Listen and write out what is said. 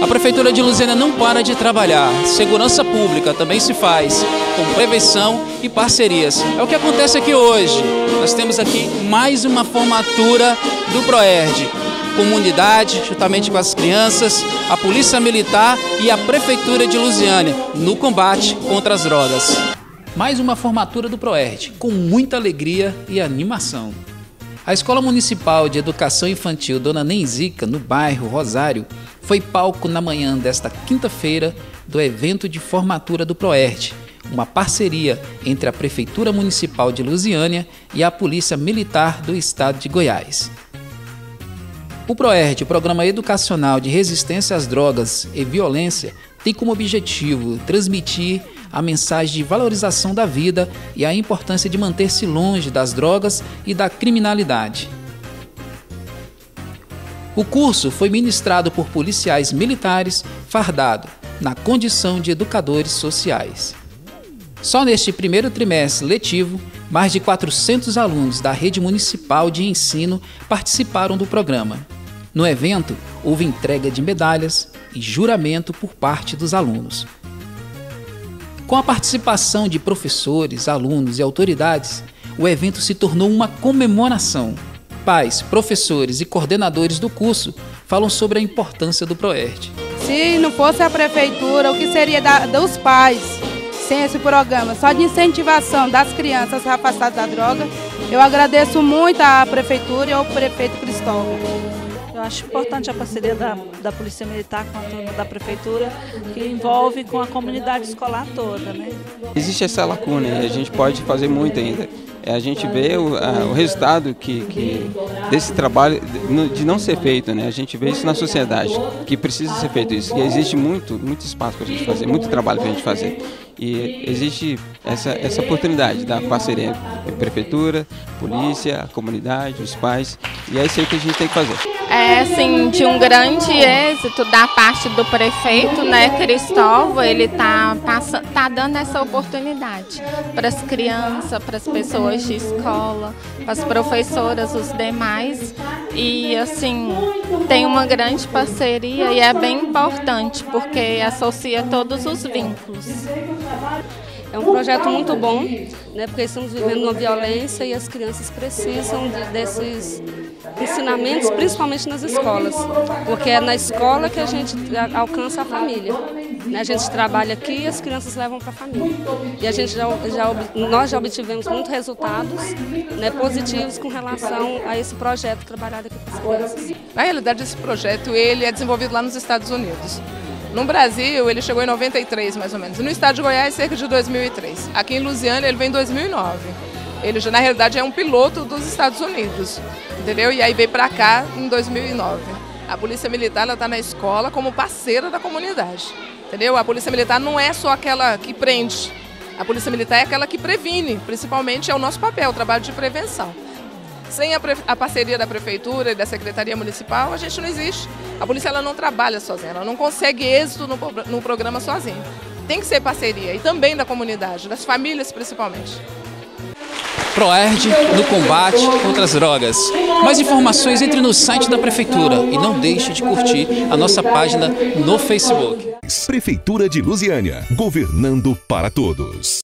A Prefeitura de Lusiana não para de trabalhar. Segurança pública também se faz com prevenção e parcerias. É o que acontece aqui hoje. Nós temos aqui mais uma formatura do PROERD. Comunidade, juntamente com as crianças, a Polícia Militar e a Prefeitura de Lusiânia no combate contra as drogas. Mais uma formatura do PROERD, com muita alegria e animação. A Escola Municipal de Educação Infantil Dona Nenzica, no bairro Rosário, foi palco na manhã desta quinta-feira do evento de formatura do PROERT, uma parceria entre a Prefeitura Municipal de Lusiânia e a Polícia Militar do Estado de Goiás. O PROERT, Programa Educacional de Resistência às Drogas e Violência, tem como objetivo transmitir a mensagem de valorização da vida e a importância de manter-se longe das drogas e da criminalidade. O curso foi ministrado por policiais militares fardado na condição de educadores sociais. Só neste primeiro trimestre letivo, mais de 400 alunos da rede municipal de ensino participaram do programa. No evento, houve entrega de medalhas e juramento por parte dos alunos. Com a participação de professores, alunos e autoridades, o evento se tornou uma comemoração Pais, professores e coordenadores do curso falam sobre a importância do PROERD. Se não fosse a prefeitura, o que seria da, dos pais sem esse programa, só de incentivação das crianças afastadas da droga, eu agradeço muito à prefeitura e ao prefeito Cristóvão. Eu acho importante a parceria da, da Polícia Militar com a da Prefeitura, que envolve com a comunidade escolar toda. Né? Existe essa lacuna e a gente pode fazer muito ainda. É, a gente vê o, a, o resultado que, que, desse trabalho de não ser feito, né? A gente vê isso na sociedade, que precisa ser feito isso. E existe muito, muito espaço para a gente fazer, muito trabalho para a gente fazer. E existe essa, essa oportunidade da parceria prefeitura, polícia, a comunidade, os pais. E é isso aí que a gente tem que fazer. É, assim, de um grande êxito da parte do prefeito, né, Cristóvão, ele está tá dando essa oportunidade para as crianças, para as pessoas de escola, para as professoras, os demais. E, assim, tem uma grande parceria e é bem importante, porque associa todos os vínculos. É um projeto muito bom, né, porque estamos vivendo uma violência e as crianças precisam de, desses ensinamentos, principalmente nas escolas, porque é na escola que a gente alcança a família. Né? A gente trabalha aqui e as crianças levam para a família. E a gente já, já, nós já obtivemos muitos resultados né, positivos com relação a esse projeto trabalhado aqui com as crianças. Na realidade, esse projeto ele é desenvolvido lá nos Estados Unidos. No Brasil, ele chegou em 93, mais ou menos. No estado de Goiás, cerca de 2003. Aqui em Lusiana, ele vem em 2009. Ele, já, na realidade, é um piloto dos Estados Unidos, entendeu? E aí veio para cá em 2009. A Polícia Militar está na escola como parceira da comunidade, entendeu? A Polícia Militar não é só aquela que prende. A Polícia Militar é aquela que previne, principalmente é o nosso papel, o trabalho de prevenção. Sem a, a, parceria da prefeitura e da secretaria municipal, a gente não existe. A polícia ela não trabalha sozinha, ela não consegue êxito no, no programa sozinha. Tem que ser parceria e também da comunidade, das famílias principalmente. ProERD no combate contra as drogas. Mais informações entre no site da Prefeitura e não deixe de curtir a nossa página no Facebook. Prefeitura de Lusiânia, governando para todos.